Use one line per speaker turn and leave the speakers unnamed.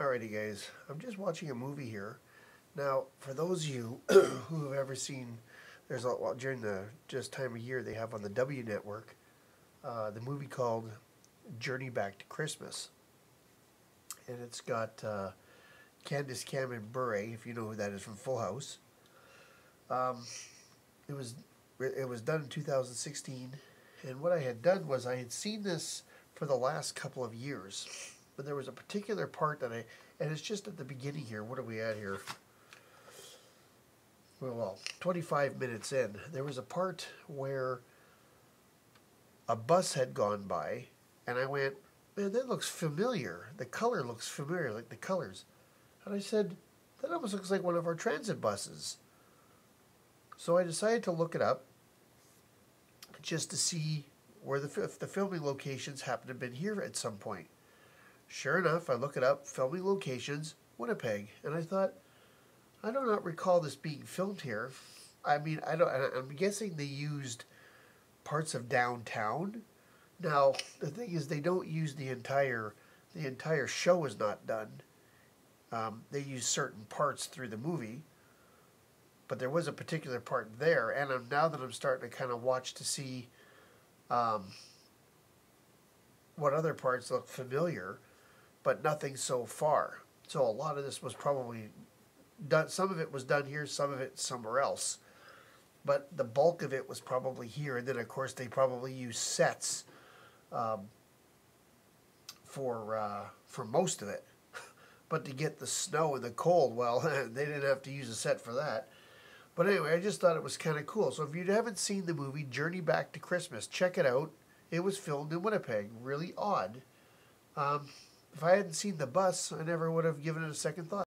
Alrighty, guys. I'm just watching a movie here. Now, for those of you who have ever seen, there's a well, during the just time of year they have on the W Network, uh, the movie called Journey Back to Christmas, and it's got uh, Candace Cameron Bure, if you know who that is from Full House. Um, it was it was done in 2016, and what I had done was I had seen this for the last couple of years but there was a particular part that I, and it's just at the beginning here. What are we at here? Well, well, 25 minutes in, there was a part where a bus had gone by, and I went, man, that looks familiar. The color looks familiar, like the colors. And I said, that almost looks like one of our transit buses. So I decided to look it up just to see where the, if the filming locations happened to have been here at some point. Sure enough, I look it up, filming locations, Winnipeg, and I thought, I do not recall this being filmed here. I mean, I don't. I'm guessing they used parts of downtown. Now, the thing is, they don't use the entire. The entire show is not done. Um, they use certain parts through the movie, but there was a particular part there, and I'm, now that I'm starting to kind of watch to see um, what other parts look familiar but nothing so far. So a lot of this was probably done. Some of it was done here, some of it somewhere else. But the bulk of it was probably here. And then, of course, they probably used sets um, for uh, for most of it. but to get the snow and the cold, well, they didn't have to use a set for that. But anyway, I just thought it was kind of cool. So if you haven't seen the movie Journey Back to Christmas, check it out. It was filmed in Winnipeg. Really odd. Um, if I hadn't seen the bus, I never would have given it a second thought.